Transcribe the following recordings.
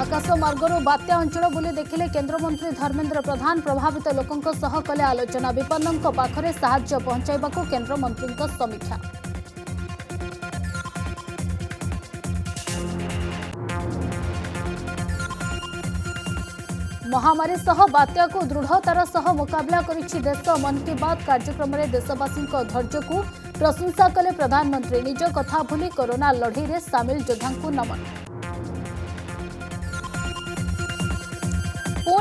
ଆକାଶ ମାର୍ଗରୁ ବାତ୍ୟା ଅଞ୍ଚଳ ବୁଲି ଦେଖିଲେ କେନ୍ଦ୍ରମନ୍ତ୍ରୀ ଧର୍ମେନ୍ଦ୍ର ପ୍ରଧାନ ପ୍ରଭାବିତ ଲୋକଙ୍କ ସହ କଲେ ଆଲୋଚନା ବିପନ୍ନଙ୍କ ପାଖରେ ସାହାଯ୍ୟ ପହଞ୍ଚାଇବାକୁ କେନ୍ଦ୍ରମନ୍ତ୍ରୀଙ୍କ ସମୀକ୍ଷା ମହାମାରୀ ସହ ବାତ୍ୟାକୁ ଦୃଢ଼ତାର ସହ ମୁକାବିଲା କରିଛି ଦେଶ ମନ୍ କି ବାତ୍ କାର୍ଯ୍ୟକ୍ରମରେ ଦେଶବାସୀଙ୍କ ଧୈର୍ଯ୍ୟକୁ ପ୍ରଶଂସା କଲେ ପ୍ରଧାନମନ୍ତ୍ରୀ ନିଜ କଥା ଭୁଲି କରୋନା ଲଢ଼େଇରେ ସାମିଲ ଯୋଦ୍ଧାଙ୍କୁ ନମନ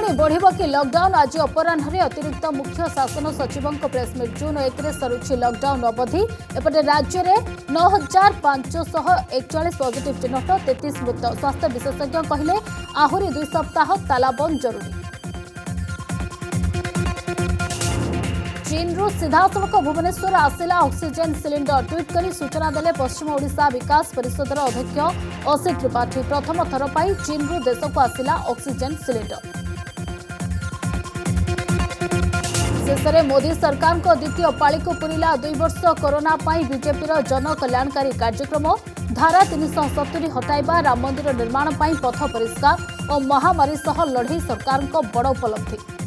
ରାଜ୍ୟରେ ବଢ଼ିବ କି ଲକ୍ଡାଉନ୍ ଆଜି ଅପରାହ୍ନରେ ଅତିରିକ୍ତ ମୁଖ୍ୟ ଶାସନ ସଚିବଙ୍କ ପ୍ରେସ୍ମିଟ୍ ଜୁନ୍ ଏକରେ ସରୁଛି ଲକ୍ଡାଉନ୍ ଅବଧି ଏପଟେ ରାଜ୍ୟରେ ନଅ ହଜାର ପାଞ୍ଚଶହ ଏକଚାଳିଶ ପଜିଟିଭ୍ ଚିହ୍ନଟ ତେତିଶ ମୃତ ସ୍ୱାସ୍ଥ୍ୟ ବିଶେଷଜ୍ଞ କହିଲେ ଆହୁରି ଦୁଇ ସପ୍ତାହ ତାଲାବନ୍ଦ ଜରୁରୀ ଚୀନ୍ରୁ ସିଧାସଳଖ ଭୁବନେଶ୍ୱର ଆସିଲା ଅକ୍ସିଜେନ୍ ସିଲିଣ୍ଡର ଟ୍ୱିଟ୍ କରି ସୂଚନା ଦେଲେ ପଶ୍ଚିମ ଓଡ଼ିଶା ବିକାଶ ପରିଷଦର ଅଧ୍ୟକ୍ଷ ଅସିତ ତ୍ରିପାଠୀ ପ୍ରଥମ ଥର ପାଇଁ ଚୀନ୍ରୁ ଦେଶକୁ ଆସିଲା ଅକ୍ସିଜେନ୍ ସିଲିଣ୍ଡର शेष में मोदी सरकार द्वितीय पाड़ को पूरला दुई वर्ष कोरोना विजेपि जनकल्याणकारी कार्यक्रम धारा तीन सौ सतुरी हटावा राम मंदिर निर्माण पथ परिष्कार और महामारी लड़े सरकार बड़ उपलब्धि